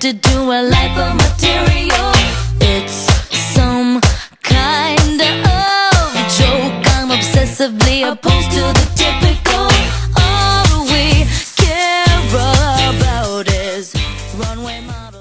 to do a material, It's some kind of joke. I'm obsessively opposed to the typical. All we care about is runway models.